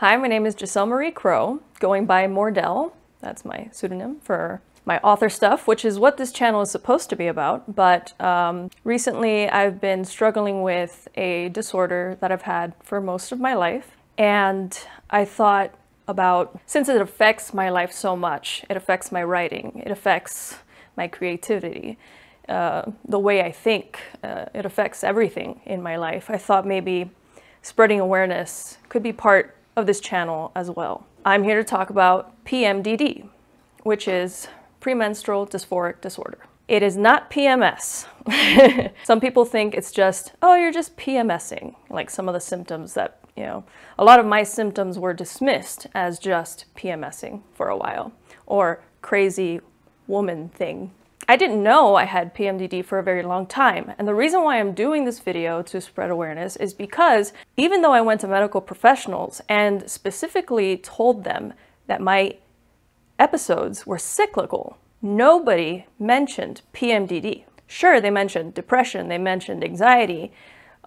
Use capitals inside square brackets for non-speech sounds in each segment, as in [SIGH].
Hi, my name is Giselle Marie Crow, going by Mordelle. That's my pseudonym for my author stuff, which is what this channel is supposed to be about. But um, recently I've been struggling with a disorder that I've had for most of my life. And I thought about, since it affects my life so much, it affects my writing, it affects my creativity, uh, the way I think, uh, it affects everything in my life. I thought maybe spreading awareness could be part of this channel as well. I'm here to talk about PMDD, which is premenstrual dysphoric disorder. It is not PMS. [LAUGHS] some people think it's just, oh, you're just PMSing, like some of the symptoms that, you know, a lot of my symptoms were dismissed as just PMSing for a while, or crazy woman thing. I didn't know I had PMDD for a very long time. And the reason why I'm doing this video to spread awareness is because even though I went to medical professionals and specifically told them that my episodes were cyclical. Nobody mentioned PMDD. Sure, they mentioned depression, they mentioned anxiety,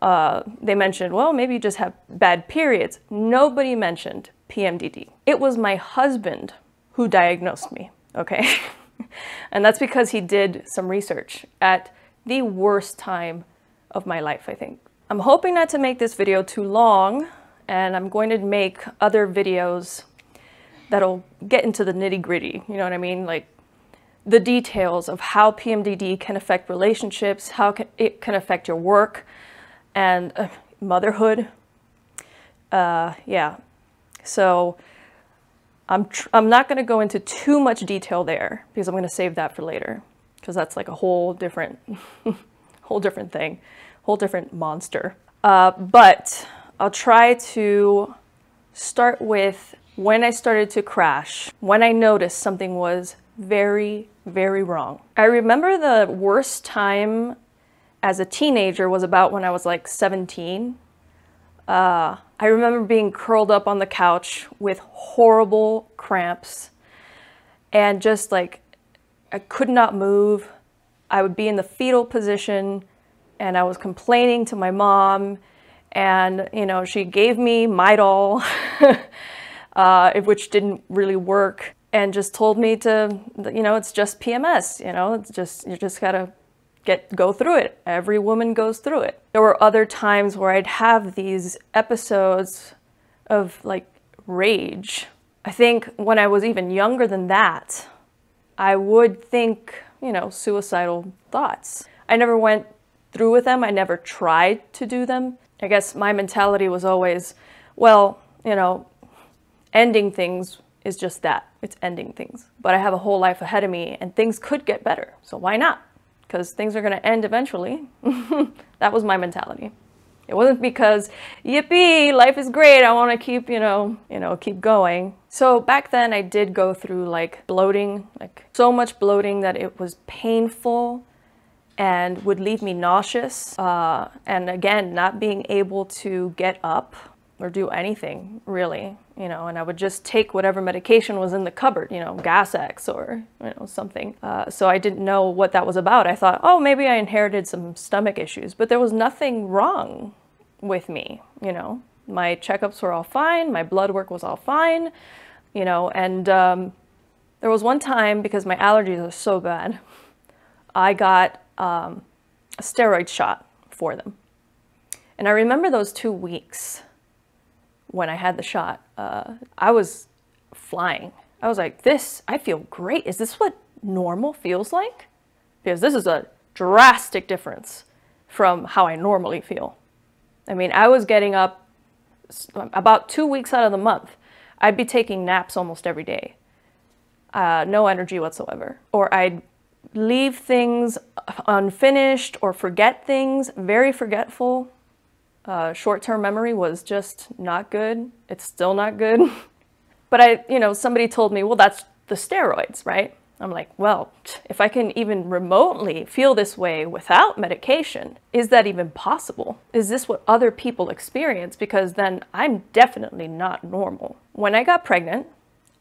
uh, they mentioned, well, maybe you just have bad periods. Nobody mentioned PMDD. It was my husband who diagnosed me, okay? [LAUGHS] [LAUGHS] and that's because he did some research at the worst time of my life, I think. I'm hoping not to make this video too long, and I'm going to make other videos that'll get into the nitty gritty. You know what I mean? Like the details of how PMDD can affect relationships, how it can affect your work and uh, motherhood. Uh, yeah. So I'm, I'm not going to go into too much detail there because I'm going to save that for later because that's like a whole different, [LAUGHS] whole different thing, whole different monster. Uh, but I'll try to start with when I started to crash, when I noticed something was very, very wrong. I remember the worst time as a teenager was about when I was like 17. Uh, I remember being curled up on the couch with horrible cramps and just like I could not move. I would be in the fetal position and I was complaining to my mom and you know she gave me Midol [LAUGHS] uh, which didn't really work, and just told me to, you know, it's just PMS, you know, it's just, you just gotta get, go through it. Every woman goes through it. There were other times where I'd have these episodes of like rage. I think when I was even younger than that, I would think, you know, suicidal thoughts. I never went through with them. I never tried to do them. I guess my mentality was always, well, you know, ending things is just that. It's ending things. But I have a whole life ahead of me and things could get better. So why not? Because things are going to end eventually. [LAUGHS] that was my mentality. It wasn't because, yippee, life is great, I want to keep, you know, you know, keep going. So back then I did go through like bloating, like so much bloating that it was painful and would leave me nauseous. Uh, and again, not being able to get up or do anything really, you know, and I would just take whatever medication was in the cupboard, you know, Gas-X or, you know, something. Uh, so I didn't know what that was about. I thought, oh, maybe I inherited some stomach issues, but there was nothing wrong with me, you know. My checkups were all fine, my blood work was all fine, you know, and um, there was one time, because my allergies are so bad, [LAUGHS] I got um, a steroid shot for them. And I remember those two weeks when I had the shot, uh, I was flying. I was like, this, I feel great. Is this what normal feels like? Because this is a drastic difference from how I normally feel. I mean, I was getting up about two weeks out of the month. I'd be taking naps almost every day. Uh, no energy whatsoever. Or I'd leave things unfinished or forget things, very forgetful. Uh, short-term memory was just not good. It's still not good. [LAUGHS] but I, you know, somebody told me, well, that's the steroids, right? I'm like, well, if I can even remotely feel this way without medication, is that even possible? Is this what other people experience? Because then I'm definitely not normal. When I got pregnant,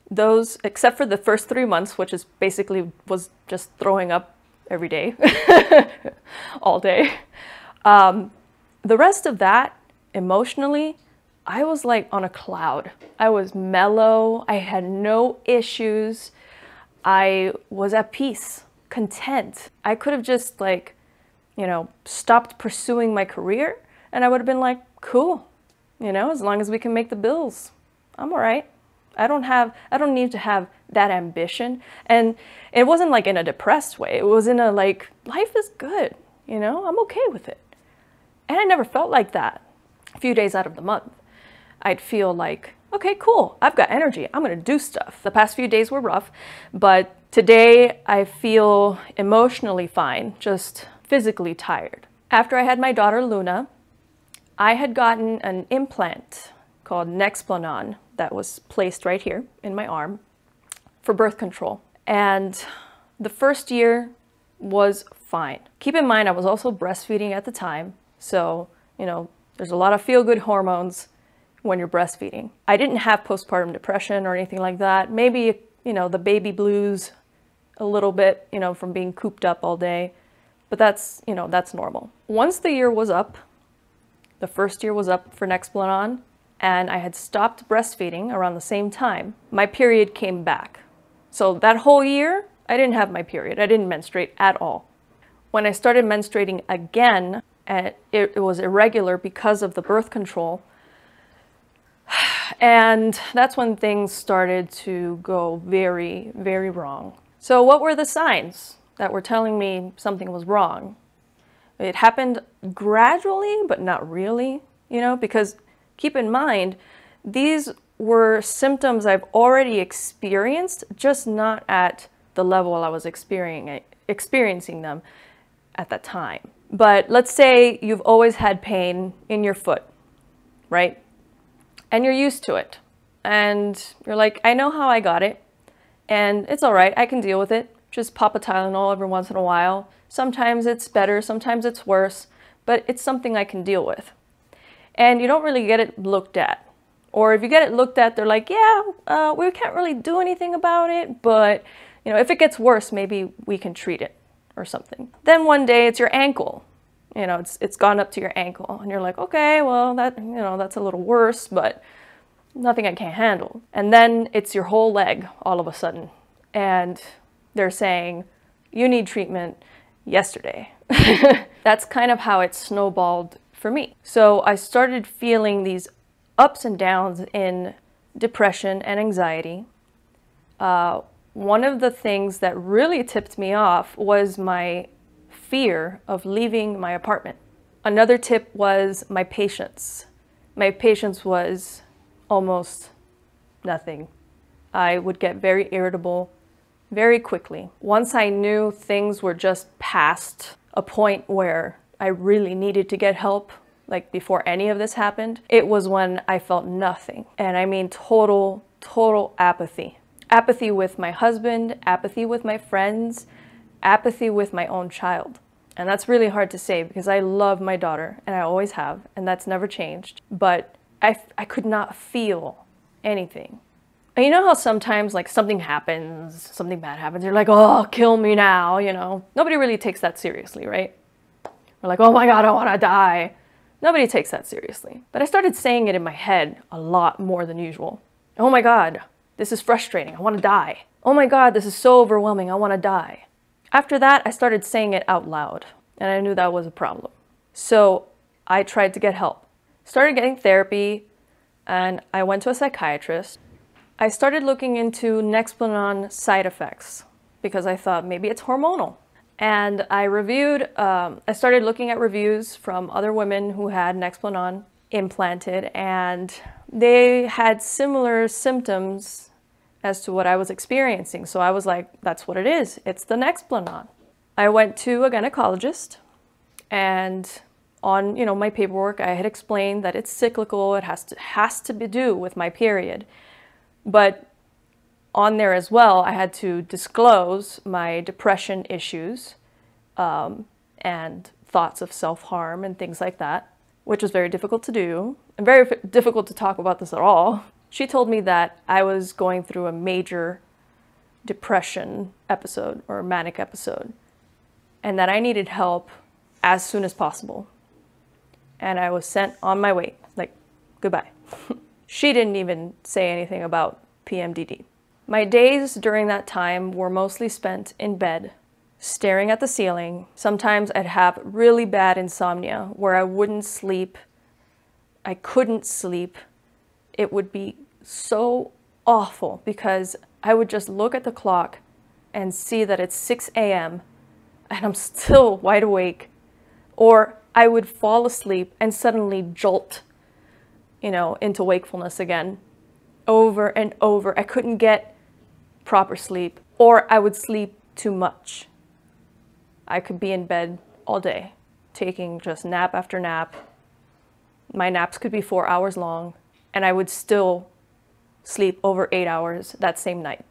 those, except for the first three months, which is basically was just throwing up every day, [LAUGHS] all day, um, the rest of that, emotionally, I was like on a cloud. I was mellow. I had no issues. I was at peace, content. I could have just like, you know, stopped pursuing my career and I would have been like, cool, you know, as long as we can make the bills, I'm all right. I don't have, I don't need to have that ambition. And it wasn't like in a depressed way. It was in a like, life is good, you know, I'm okay with it. And I never felt like that a few days out of the month. I'd feel like, okay, cool, I've got energy, I'm gonna do stuff. The past few days were rough, but today I feel emotionally fine, just physically tired. After I had my daughter Luna, I had gotten an implant called Nexplanon that was placed right here in my arm for birth control. And the first year was fine. Keep in mind, I was also breastfeeding at the time. So, you know, there's a lot of feel good hormones when you're breastfeeding. I didn't have postpartum depression or anything like that. Maybe, you know, the baby blues a little bit, you know, from being cooped up all day. But that's, you know, that's normal. Once the year was up, the first year was up for Nexplanon, and I had stopped breastfeeding around the same time, my period came back. So that whole year, I didn't have my period. I didn't menstruate at all. When I started menstruating again, it, it was irregular because of the birth control, [SIGHS] and that's when things started to go very, very wrong. So what were the signs that were telling me something was wrong? It happened gradually, but not really, you know, because keep in mind, these were symptoms I've already experienced, just not at the level I was experiencing, experiencing them at that time. But let's say you've always had pain in your foot, right? And you're used to it. And you're like, I know how I got it, and it's all right, I can deal with it. Just pop a Tylenol every once in a while. Sometimes it's better, sometimes it's worse, but it's something I can deal with. And you don't really get it looked at. Or if you get it looked at, they're like, yeah, uh, we can't really do anything about it, but you know, if it gets worse, maybe we can treat it or something. Then one day it's your ankle. You know, it's, it's gone up to your ankle and you're like, okay, well, that, you know, that's a little worse, but nothing I can't handle. And then it's your whole leg all of a sudden. And they're saying, you need treatment yesterday. [LAUGHS] That's kind of how it snowballed for me. So I started feeling these ups and downs in depression and anxiety. Uh, one of the things that really tipped me off was my fear of leaving my apartment. Another tip was my patience. My patience was almost nothing. I would get very irritable very quickly. Once I knew things were just past a point where I really needed to get help, like before any of this happened, it was when I felt nothing. And I mean total, total apathy. Apathy with my husband, apathy with my friends, apathy with my own child. And that's really hard to say because I love my daughter and I always have, and that's never changed. But I, I could not feel anything. And you know how sometimes like something happens, something bad happens, you're like, oh, kill me now, you know? Nobody really takes that seriously, right? We're like, oh my God, I wanna die. Nobody takes that seriously. But I started saying it in my head a lot more than usual. Oh my God, this is frustrating, I wanna die. Oh my God, this is so overwhelming, I wanna die. After that, I started saying it out loud, and I knew that was a problem. So I tried to get help. Started getting therapy, and I went to a psychiatrist. I started looking into Nexplanon side effects because I thought maybe it's hormonal. And I reviewed, um, I started looking at reviews from other women who had Nexplanon implanted and they had similar symptoms as to what I was experiencing. So I was like, that's what it is. It's the Nexplanon. I went to a gynecologist and on you know my paperwork I had explained that it's cyclical, it has to, has to be do with my period. But on there as well, I had to disclose my depression issues um, and thoughts of self-harm and things like that, which was very difficult to do and very difficult to talk about this at all. She told me that I was going through a major depression episode or manic episode and that I needed help as soon as possible. And I was sent on my way, like, goodbye. [LAUGHS] she didn't even say anything about PMDD. My days during that time were mostly spent in bed, staring at the ceiling. Sometimes I'd have really bad insomnia where I wouldn't sleep. I couldn't sleep. It would be so awful because I would just look at the clock and see that it's 6 a.m. and I'm still [LAUGHS] wide awake. Or I would fall asleep and suddenly jolt, you know, into wakefulness again over and over. I couldn't get proper sleep, or I would sleep too much. I could be in bed all day, taking just nap after nap. My naps could be four hours long, and I would still sleep over eight hours that same night.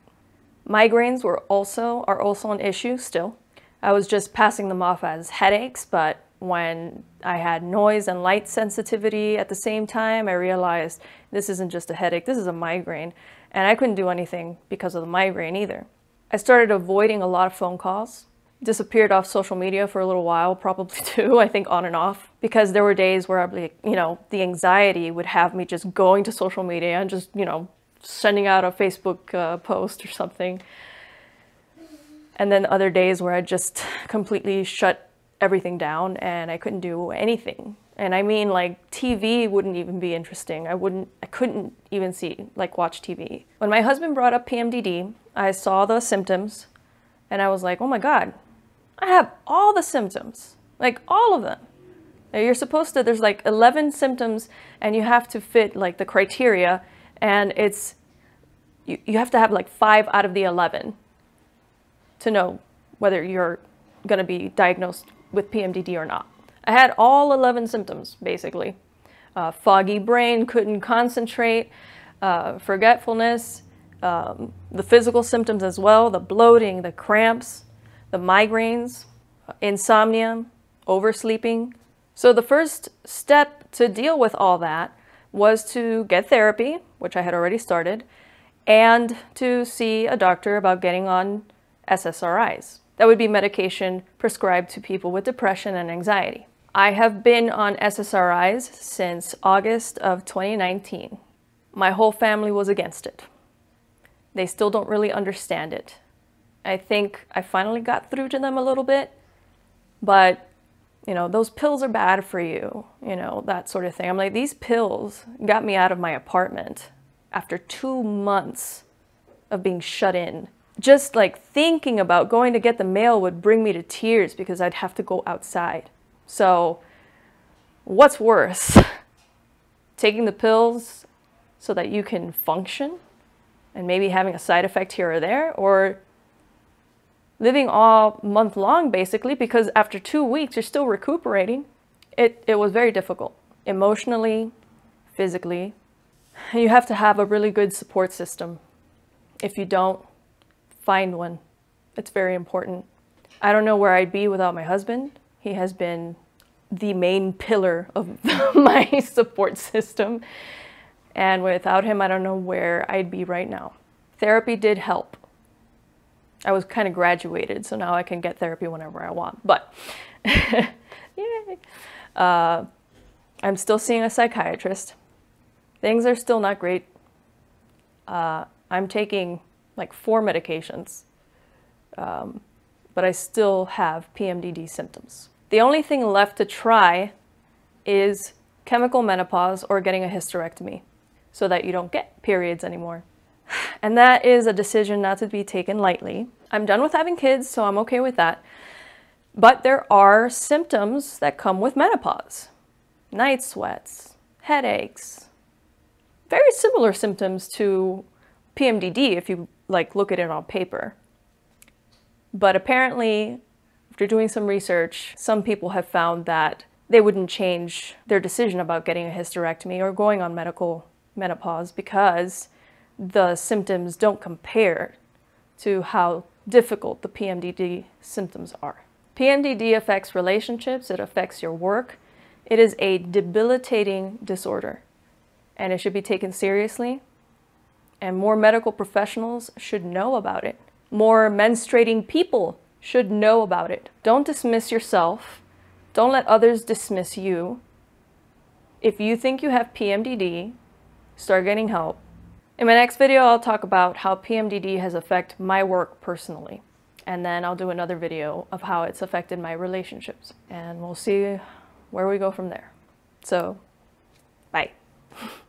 Migraines were also are also an issue still. I was just passing them off as headaches, but when I had noise and light sensitivity at the same time, I realized this isn't just a headache, this is a migraine and I couldn't do anything because of the migraine either. I started avoiding a lot of phone calls, disappeared off social media for a little while, probably [LAUGHS] too, I think on and off, because there were days where I'd be, you know, the anxiety would have me just going to social media and just, you know, sending out a Facebook uh, post or something. And then other days where I just completely shut everything down and I couldn't do anything and I mean like TV wouldn't even be interesting. I wouldn't I couldn't even see like watch TV. When my husband brought up PMDD, I saw the symptoms and I was like, "Oh my god. I have all the symptoms. Like all of them." You're supposed to there's like 11 symptoms and you have to fit like the criteria and it's you, you have to have like 5 out of the 11 to know whether you're going to be diagnosed with PMDD or not. I had all 11 symptoms, basically. Uh, foggy brain, couldn't concentrate, uh, forgetfulness, um, the physical symptoms as well, the bloating, the cramps, the migraines, insomnia, oversleeping. So the first step to deal with all that was to get therapy, which I had already started, and to see a doctor about getting on SSRIs. That would be medication prescribed to people with depression and anxiety. I have been on SSRIs since August of 2019. My whole family was against it. They still don't really understand it. I think I finally got through to them a little bit, but you know, those pills are bad for you, you know, that sort of thing. I'm like, these pills got me out of my apartment after two months of being shut in. Just like thinking about going to get the mail would bring me to tears because I'd have to go outside. So, what's worse? [LAUGHS] Taking the pills so that you can function and maybe having a side effect here or there, or living all month long basically because after two weeks you're still recuperating. It, it was very difficult emotionally, physically. You have to have a really good support system. If you don't, find one. It's very important. I don't know where I'd be without my husband. He has been the main pillar of [LAUGHS] my support system. And without him, I don't know where I'd be right now. Therapy did help. I was kind of graduated, so now I can get therapy whenever I want. But, [LAUGHS] yay. Uh, I'm still seeing a psychiatrist. Things are still not great. Uh, I'm taking like four medications, um, but I still have PMDD symptoms. The only thing left to try is chemical menopause or getting a hysterectomy so that you don't get periods anymore. And that is a decision not to be taken lightly. I'm done with having kids, so I'm okay with that. But there are symptoms that come with menopause. Night sweats, headaches, very similar symptoms to PMDD if you like look at it on paper. But apparently after doing some research, some people have found that they wouldn't change their decision about getting a hysterectomy or going on medical menopause because the symptoms don't compare to how difficult the PMDD symptoms are. PMDD affects relationships, it affects your work. It is a debilitating disorder and it should be taken seriously. And more medical professionals should know about it. More menstruating people should know about it. Don't dismiss yourself. Don't let others dismiss you. If you think you have PMDD, start getting help. In my next video, I'll talk about how PMDD has affected my work personally. And then I'll do another video of how it's affected my relationships. And we'll see where we go from there. So, bye. [LAUGHS]